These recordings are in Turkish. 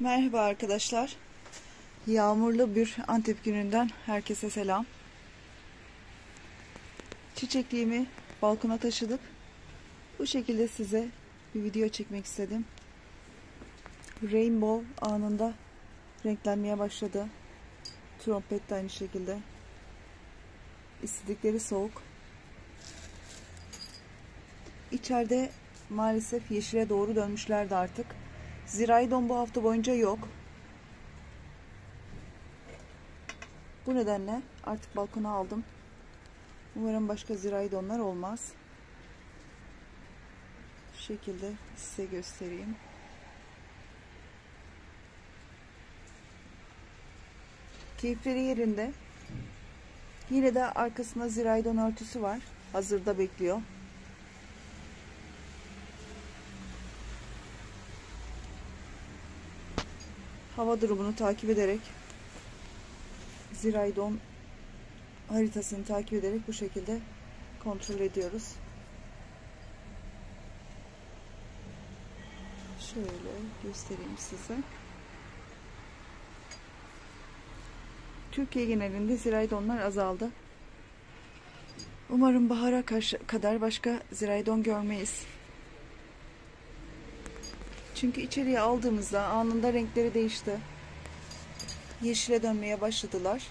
Merhaba arkadaşlar. Yağmurlu bir Antep gününden herkese selam. Çiçekliğimi balkona taşıdık. Bu şekilde size bir video çekmek istedim. Rainbow anında renklenmeye başladı. Trompet de aynı şekilde. İstedikleri soğuk. İçeride maalesef yeşile doğru dönmüşlerdi artık. Ziraydon bu hafta boyunca yok. Bu nedenle artık balkona aldım. Umarım başka ziraydonlar olmaz. Şu şekilde size göstereyim. Keyifleri yerinde. Yine de arkasında ziraydon örtüsü var. Hazırda bekliyor. Hava durumunu takip ederek Ziraydon haritasını takip ederek bu şekilde kontrol ediyoruz. Şöyle göstereyim size. Türkiye genelinde ziraydonlar azaldı. Umarım bahara kadar başka ziraydon görmeyiz. Çünkü içeriye aldığımızda anında renkleri değişti. Yeşile dönmeye başladılar.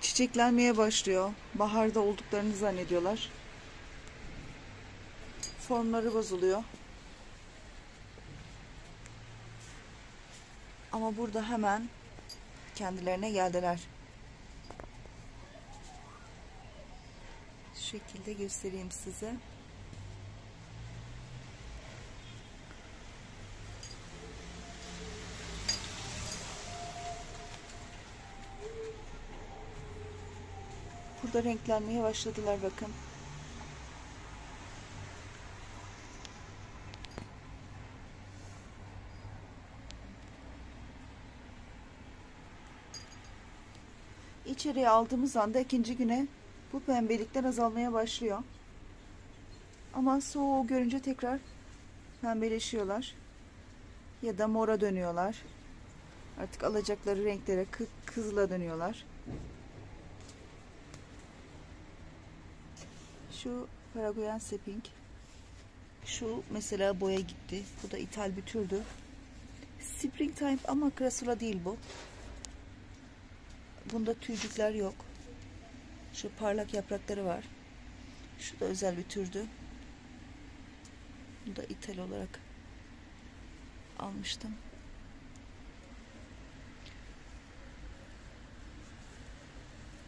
Çiçeklenmeye başlıyor. Baharda olduklarını zannediyorlar. Formları bozuluyor. Ama burada hemen kendilerine geldiler. Şu şekilde göstereyim size. Burada renklenmeye başladılar bakın. İçeriye aldığımız anda ikinci güne bu pembelikler azalmaya başlıyor. Ama soğuğu görünce tekrar pembeleşiyorlar. Ya da mora dönüyorlar. Artık alacakları renklere kızıla dönüyorlar. Şu Paraguayan Seping. Şu mesela boya gitti. Bu da ithal bir türdü. Springtime ama krasula değil bu. Bunda tüycükler yok. Şu parlak yaprakları var. Şu da özel bir türdü. Bu da ithal olarak almıştım.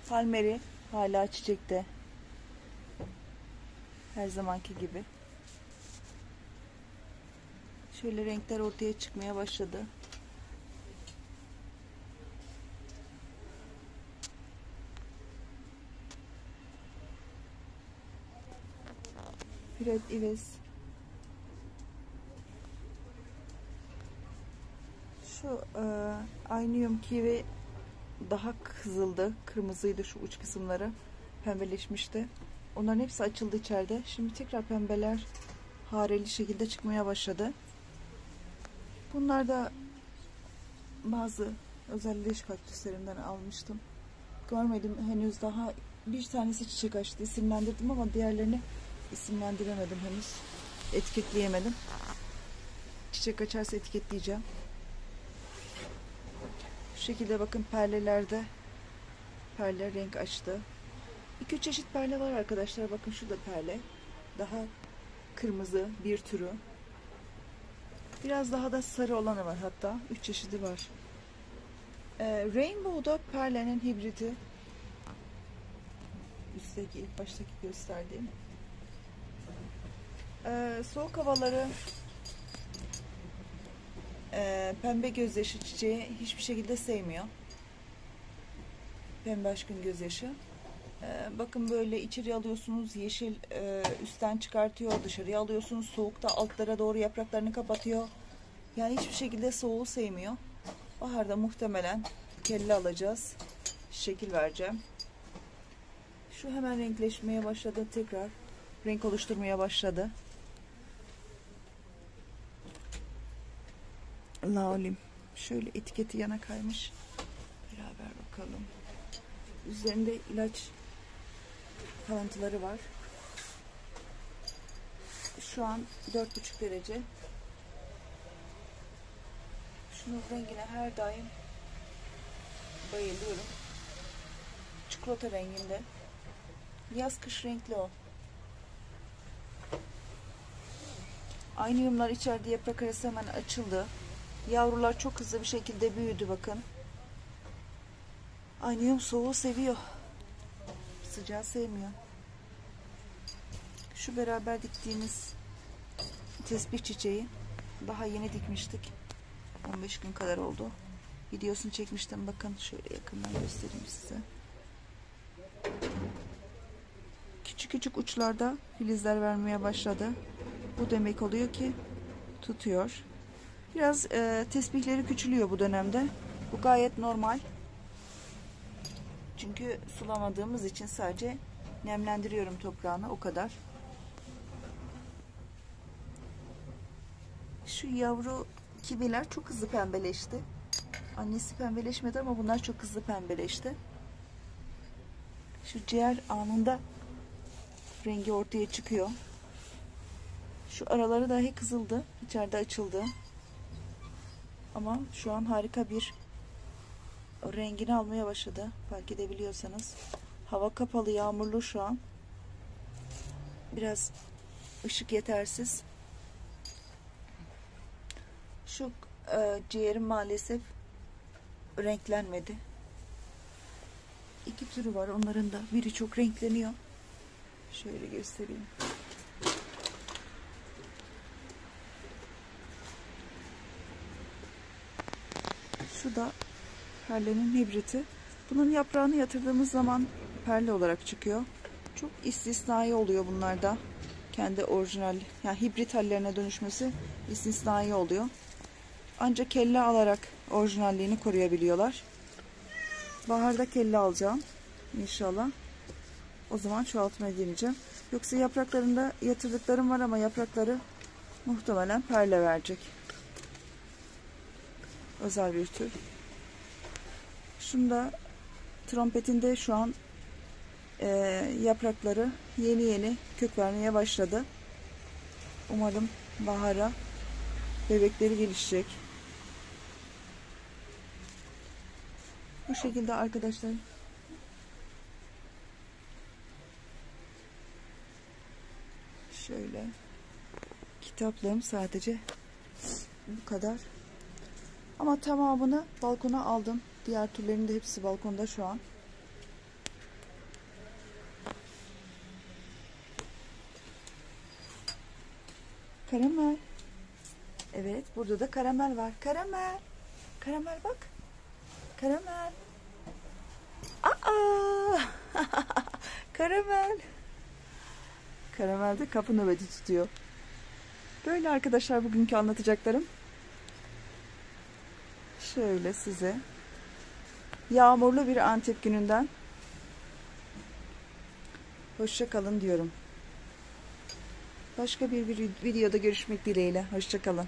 Palmeri hala çiçekte. Her zamanki gibi. Şöyle renkler ortaya çıkmaya başladı. Fred Ives Şu e, Aynium Kiwi daha kızıldı. Kırmızıydı şu uç kısımları. Pembeleşmişti. Onların hepsi açıldı içeride. Şimdi tekrar pembeler hareli şekilde çıkmaya başladı. Bunlar da bazı özelleş kaktüslerimden almıştım. Görmedim henüz daha bir tanesi çiçek açtı. İsimlendirdim ama diğerlerini isimlendiremedim henüz. Etiketleyemedim. Çiçek açarsa etiketleyeceğim. Şu şekilde bakın perlelerde perle renk açtı. İki çeşit perle var arkadaşlar. Bakın şurada perle. Daha kırmızı bir türü. Biraz daha da sarı olanı var hatta. Üç çeşidi var. Ee, Rainbow'da perlenin hibriti. Üstteki ilk baştaki gösterdiğim. Ee, soğuk havaları e, pembe gözyaşı çiçeği hiçbir şekilde sevmiyor. Pembe aşkın gözyaşı. Ee, bakın böyle içeri alıyorsunuz yeşil e, üstten çıkartıyor dışarıya alıyorsunuz soğukta altlara doğru yapraklarını kapatıyor. Yani hiçbir şekilde soğuğu sevmiyor. Baharda muhtemelen kelle alacağız. Şekil vereceğim. Şu hemen renkleşmeye başladı tekrar. Renk oluşturmaya başladı. Laolim. Şöyle etiketi yana kaymış. Beraber bakalım. Üzerinde ilaç kalıntıları var. Şu an 4,5 derece. Şunun rengine her daim bayılıyorum. Çikolata renginde. Yaz kış renkli o. Aynı yumlar içeride yaprak arası hemen açıldı. Yavrular çok hızlı bir şekilde büyüdü bakın. Aynı yum soğuğu seviyor. Sıcağı sevmiyor. Şu beraber diktiğimiz tesbih çiçeği daha yeni dikmiştik. 15 gün kadar oldu. Videosunu çekmiştim. Bakın şöyle yakından göstereyim size. Küçük küçük uçlarda filizler vermeye başladı. Bu demek oluyor ki tutuyor. Biraz e, tesbihleri küçülüyor bu dönemde. Bu gayet normal. Çünkü sulamadığımız için sadece nemlendiriyorum toprağını o kadar. Şu yavru kibiler çok hızlı pembeleşti. Annesi pembeleşmedi ama bunlar çok hızlı pembeleşti. Şu ciğer anında rengi ortaya çıkıyor. Şu araları dahi kızıldı. İçeride açıldı. Ama şu an harika bir rengini almaya başladı. Fark edebiliyorsanız. Hava kapalı, yağmurlu şu an. Biraz ışık yetersiz. Şu e, ciğerim maalesef renklenmedi. İki türü var onların da. Biri çok renkleniyor. Şöyle göstereyim. Şu da perlenin hibriti. Bunun yaprağını yatırdığımız zaman perle olarak çıkıyor. Çok istisnai oluyor bunlarda. Kendi orijinal, yani hibrit hallerine dönüşmesi istisnai oluyor. Ancak kelle alarak orijinalliğini koruyabiliyorlar. Baharda kelle alacağım inşallah. O zaman çoğaltmaya deneyeceğim. Yoksa yapraklarında yatırdıklarım var ama yaprakları muhtemelen perle verecek. Özel bir tür. Şunda trompetinde şu an e, yaprakları yeni yeni kök vermeye başladı. Umarım bahara bebekleri gelişecek. Bu şekilde arkadaşlar. Şöyle kitaplığım sadece bu kadar. Ama tamamını balkona aldım. Diğer türlerin de hepsi balkonda şu an. Karamel. Evet, burada da karamel var. Karamel. Karamel bak. Karamel. Aa! karamel. Karamel de kapı nöbeti tutuyor. Böyle arkadaşlar bugünkü anlatacaklarım. Şöyle size yağmurlu bir Antep gününden hoşça kalın diyorum. Başka bir videoda görüşmek dileğiyle. Hoşça kalın.